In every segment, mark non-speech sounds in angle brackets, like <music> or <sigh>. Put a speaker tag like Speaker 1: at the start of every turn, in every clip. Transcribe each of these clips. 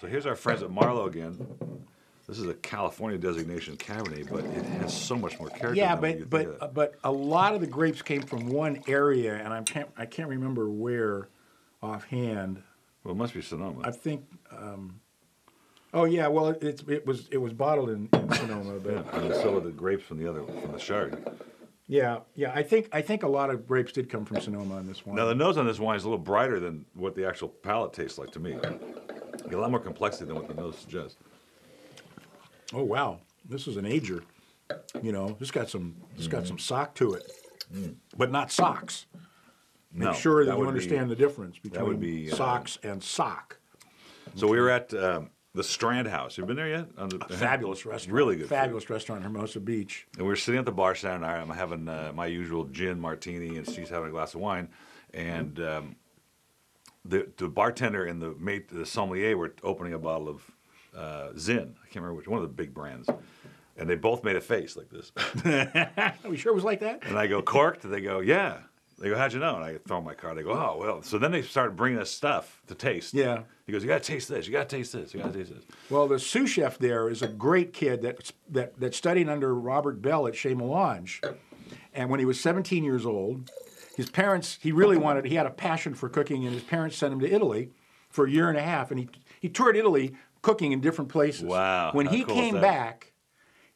Speaker 1: So here's our friends at Marlo again. This is a California designation Cabernet, but it has so much more character.
Speaker 2: Yeah, but but
Speaker 1: of.
Speaker 2: but a lot of the grapes came from one area, and I can't I can't remember where offhand.
Speaker 1: well, it must be Sonoma.
Speaker 2: I think. Um, oh yeah, well it, it's it was it was bottled in, in Sonoma, but
Speaker 1: yeah, and so are the grapes from the other from the Chard.
Speaker 2: yeah, yeah. I think I think a lot of grapes did come from Sonoma in this one.
Speaker 1: Now the nose on this wine is a little brighter than what the actual palate tastes like to me. A lot more complexity than what the nose suggests.
Speaker 2: oh wow, this is an ager. You know, this got some this got
Speaker 1: Mm-hmm.
Speaker 2: some sock to it, but not socks. Make
Speaker 1: No,
Speaker 2: sure that,
Speaker 1: that
Speaker 2: you
Speaker 1: would be-
Speaker 2: understand the difference between
Speaker 1: would be, uh,
Speaker 2: socks and sock.
Speaker 1: So we were at um, the Strand House. You've been there yet? The-
Speaker 2: Fabulous restaurant.
Speaker 1: Really good. food.
Speaker 2: Fabulous restaurant, Hermosa Beach.
Speaker 1: And we were sitting at the bar Saturday night. I'm having uh, my usual gin martini, and she's having a glass of wine. And um, the the bartender and the mate, the sommelier, were opening a bottle of uh, Zin. I can't remember which one of the big brands. And they both made a face like this. <laughs>
Speaker 2: Are we sure it was like that?
Speaker 1: And I go, corked? They go, yeah. They go, how'd you know? And I throw my card. They go, oh, well. So then they started bringing us stuff to taste.
Speaker 2: Yeah.
Speaker 1: He goes, you got to taste this. You got to taste this. You got to taste this.
Speaker 2: Well, the sous chef there is a great kid that that that studied under Robert Bell at Chez Melange, and when he was 17 years old, his parents he really wanted he had a passion for cooking, and his parents sent him to Italy for a year and a half, and he he toured Italy cooking in different places.
Speaker 1: Wow,
Speaker 2: When he
Speaker 1: cool
Speaker 2: came back,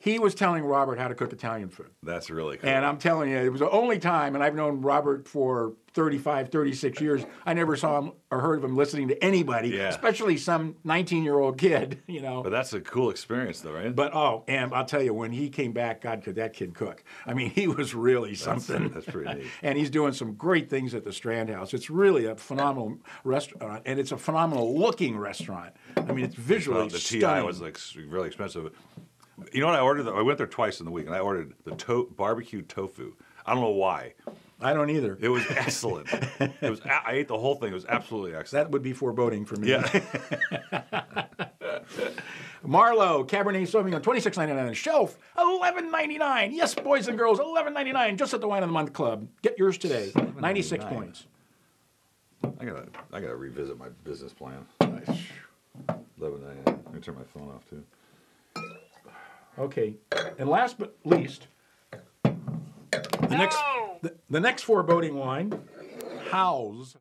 Speaker 2: he was telling Robert how to cook Italian food.
Speaker 1: That's really cool.
Speaker 2: And I'm telling you, it was the only time, and I've known Robert for 35, 36 years, I never saw him or heard of him listening to anybody,
Speaker 1: Yeah.
Speaker 2: especially some 19 year old kid, <laughs> you know.
Speaker 1: but that's a cool experience, though, right?
Speaker 2: But oh, and I'll tell you, when he came back, God, could that kid cook? I mean, he was really something.
Speaker 1: that's pretty neat. <laughs>
Speaker 2: and he's doing some great things at the Strand House. It's really a phenomenal restaurant, and it's a phenomenal looking restaurant. I mean, it's visually
Speaker 1: Well, the TI was like really expensive. You know what I ordered? I went there twice in the week, and I ordered the to- barbecue tofu. I don't know why.
Speaker 2: I don't either.
Speaker 1: It was excellent. it was. a- I ate the whole thing. It was absolutely excellent.
Speaker 2: that would be foreboding for me.
Speaker 1: yeah. <laughs>
Speaker 2: Marlo Cabernet Sauvignon, twenty six ninety nine on the shelf, eleven ninety nine. Yes, boys and girls, eleven ninety nine. Just at the Wine of the Month Club. Get yours today. Ninety six points.
Speaker 1: I gotta. I gotta revisit my business plan. Eleven ninety nine. Let me turn my phone off too.
Speaker 2: Okay, and last but least, the next the, the next foreboding wine, Haus